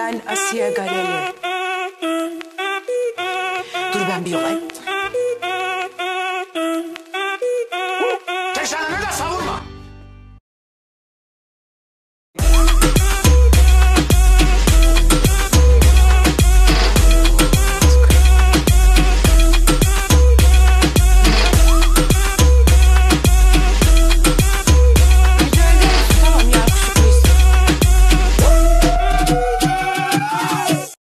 Ben Asiye Galeli. Dur ben bir yolayım. Keşaneme de savurma.